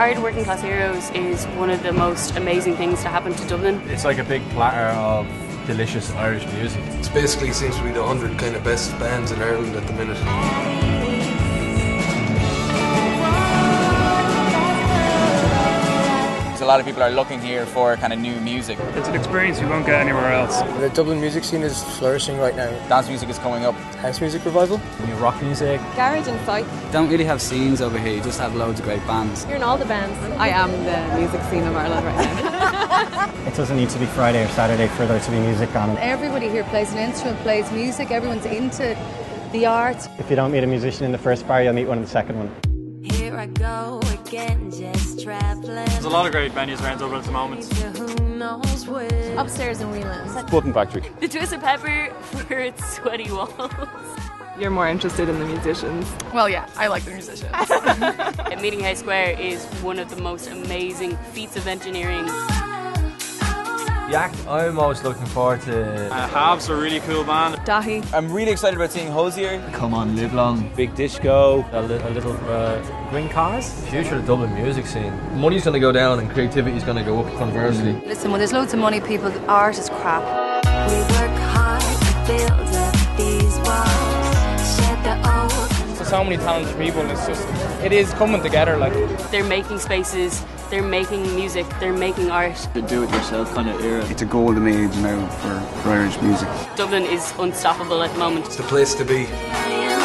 Hard Working Class Heroes is one of the most amazing things to happen to Dublin. It's like a big platter of delicious Irish music. It's basically seems to be the 100 kind of best bands in Ireland at the minute. A lot of people are looking here for kind of new music. It's an experience you won't get anywhere else. The Dublin music scene is flourishing right now. Dance music is coming up. House music revival. New rock music. Garage and psych. Don't really have scenes over here, you just have loads of great bands. You're in all the bands. I am the music scene of Ireland right now. It doesn't need to be Friday or Saturday for there to be music on. Everybody here plays an instrument, plays music, everyone's into the arts. If you don't meet a musician in the first bar, you'll meet one in the second one. Here I go again, just traveling. There's a lot of great venues around Dublin at the moment. Who knows where? Upstairs in Whelan's. Button Factory. The Twisted Pepper for its sweaty walls. You're more interested in the musicians. Well, yeah, I like the musicians. Meeting House Square is one of the most amazing feats of engineering. The act I'm most looking forward to. Uh, Halves are a really cool band. Daithí. I'm really excited about seeing Hozier. Come on, live long. Big disco, a, li- a little uh, green cars. Future of the Dublin music scene. Money's going to go down and creativity's going to go up conversely. Listen, when there's loads of money, people, art is crap. We work hard to build up these walls. Shed the old. There's so many talented people, and it's just, it is coming together. Like, They're making spaces, they're making music, they're making art. The do-it-yourself kind of era. It's a golden age now for, for Irish music. Dublin is unstoppable at the moment. It's the place to be. I